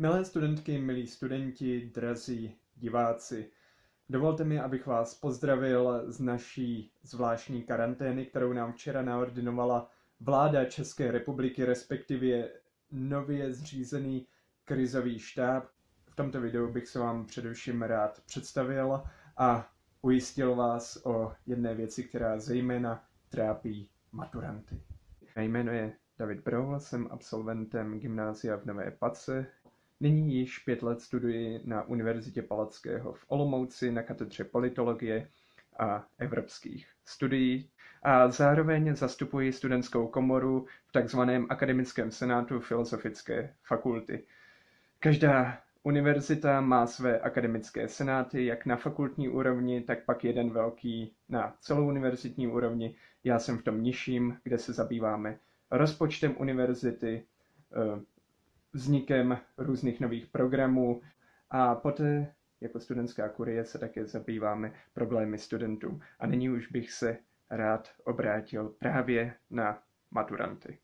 Milé studentky, milí studenti, drazí diváci, dovolte mi, abych vás pozdravil z naší zvláštní karantény, kterou nám včera naordinovala vláda České republiky, respektive nově zřízený krizový štáb. V tomto videu bych se vám především rád představil a ujistil vás o jedné věci, která zejména trápí maturanty. Jméno je David Brohl, jsem absolventem gymnázia v Nové Pace, Nyní již pět let studuji na Univerzitě Palackého v Olomouci na katedře politologie a evropských studií a zároveň zastupuji studentskou komoru v takzvaném akademickém senátu Filozofické fakulty. Každá univerzita má své akademické senáty, jak na fakultní úrovni, tak pak jeden velký na celou univerzitní úrovni. Já jsem v tom nižším, kde se zabýváme rozpočtem univerzity, eh, vznikem různých nových programů a poté jako studentská kurie se také zabýváme problémy studentů. A nyní už bych se rád obrátil právě na maturanty.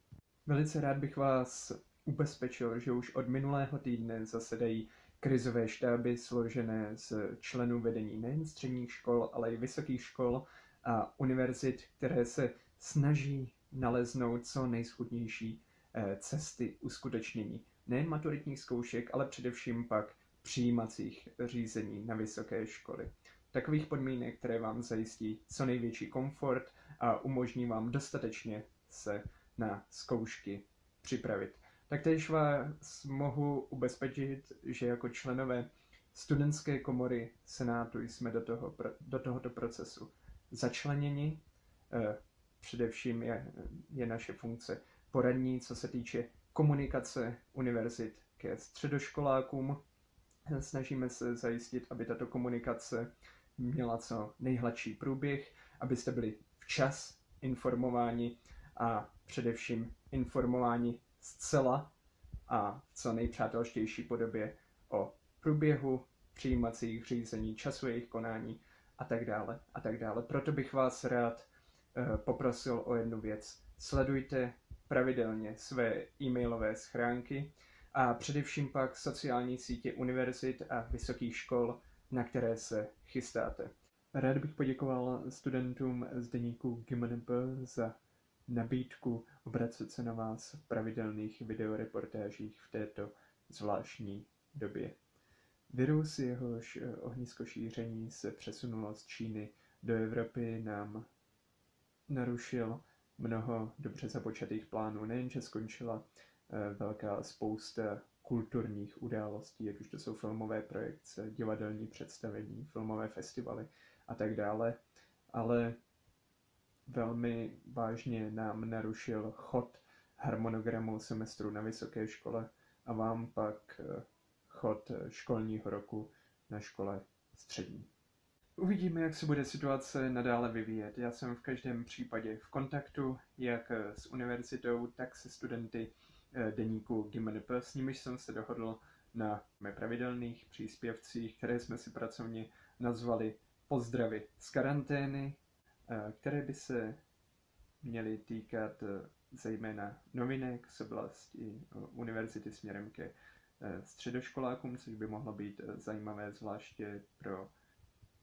Velice rád bych vás ubezpečil, že už od minulého týdne zasedají krizové štáby složené z členů vedení nejen středních škol, ale i vysokých škol a univerzit, které se snaží naleznout co nejschudnější eh, cesty uskutečnění nejen maturitních zkoušek, ale především pak přijímacích řízení na vysoké školy. Takových podmínek, které vám zajistí co největší komfort a umožní vám dostatečně se na zkoušky připravit. Taktéž vás mohu ubezpečit, že jako členové studentské komory Senátu jsme do, toho, do tohoto procesu začleněni. Eh, především je, je naše funkce poradní, co se týče komunikace univerzit ke středoškolákům. Snažíme se zajistit, aby tato komunikace měla co nejhladší průběh, abyste byli včas informováni a především informováni zcela a co nejpřátelštější podobě o průběhu přijímacích řízení, času jejich konání a tak dále a tak dále. Proto bych vás rád eh, poprosil o jednu věc. Sledujte pravidelně své e-mailové schránky a především pak sociální sítě univerzit a vysokých škol, na které se chystáte. Rád bych poděkoval studentům z deníku GimNP za nabídku obracet se na vás v pravidelných videoreportážích v této zvláštní době. Virus, jehož eh, ohnisko šíření se přesunulo z Číny do Evropy, nám narušil mnoho dobře započatých plánů. Nejenže skončila eh, velká spousta kulturních událostí, jak už to jsou filmové projekce, divadelní představení, filmové festivaly a tak dále, ale velmi vážně nám narušil chod harmonogramu semestru na vysoké škole a vám pak eh, chod školního roku na škole střední. Uvidíme, jak se bude situace nadále vyvíjet. Já jsem v každém případě v kontaktu, jak s univerzitou, tak se studenty eh, deníku GimNP, s nimiž jsem se dohodl na pravidelných příspěvcích, které jsme si pracovně nazvali Pozdravy z karantény, eh, které by se měly týkat eh, zejména novinek z oblasti univerzity směrem ke středoškolákům, což by mohlo být zajímavé zvláště pro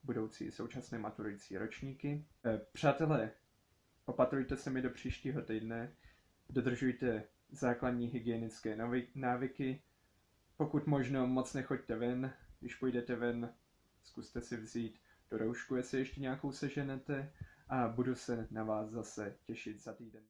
budoucí současné maturující ročníky. Eh, přátelé, opatrujte se mi do příštího týdne, dodržujte základní hygienické návyky, pokud možno moc nechoďte ven, když půjdete ven, zkuste si vzít do roušku, jestli ještě nějakou seženete a budu se na vás zase těšit za týden.